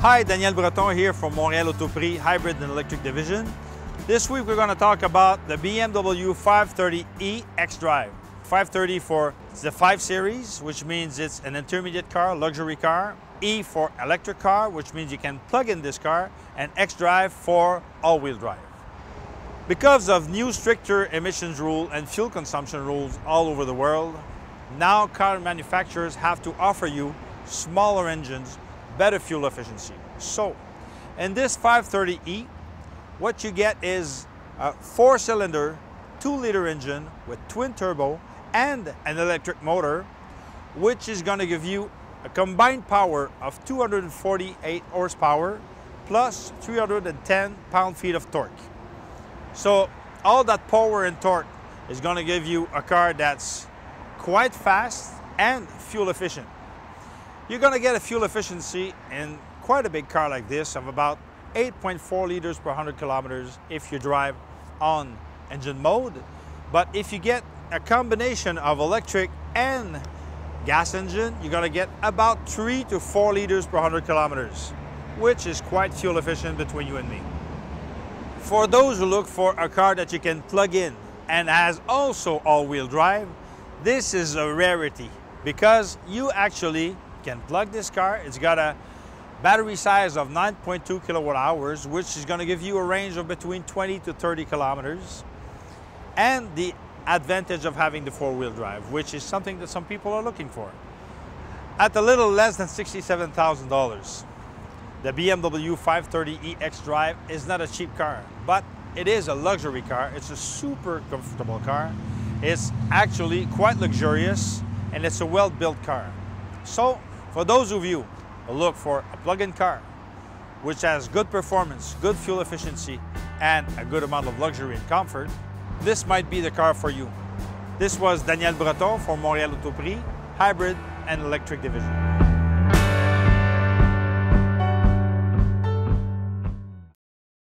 Hi, Daniel Breton here from Montréal Autoprix Hybrid and Electric Division. This week we're going to talk about the BMW 530e xDrive. 530 for the 5 Series, which means it's an intermediate car, luxury car. E for electric car, which means you can plug in this car. And xDrive for all-wheel drive. Because of new stricter emissions rule and fuel consumption rules all over the world, now car manufacturers have to offer you smaller engines better fuel efficiency. So, in this 530e, what you get is a four-cylinder, two-liter engine with twin turbo and an electric motor, which is going to give you a combined power of 248 horsepower plus 310 pound-feet of torque. So all that power and torque is going to give you a car that's quite fast and fuel efficient. You're going to get a fuel efficiency in quite a big car like this of about 8.4 liters per 100 kilometers if you drive on engine mode. But if you get a combination of electric and gas engine, you're going to get about 3 to 4 liters per 100 kilometers, which is quite fuel efficient between you and me. For those who look for a car that you can plug in and has also all-wheel drive, this is a rarity because you actually can plug this car. It's got a battery size of 9.2 kilowatt hours, which is going to give you a range of between 20 to 30 kilometers. And the advantage of having the four-wheel drive, which is something that some people are looking for. At a little less than $67,000, the BMW 530e xDrive is not a cheap car, but it is a luxury car. It's a super comfortable car. It's actually quite luxurious and it's a well-built car. So for those of you who look for a plug-in car, which has good performance, good fuel efficiency, and a good amount of luxury and comfort, this might be the car for you. This was Daniel Breton for Montréal Autoprix, Hybrid and Electric Division.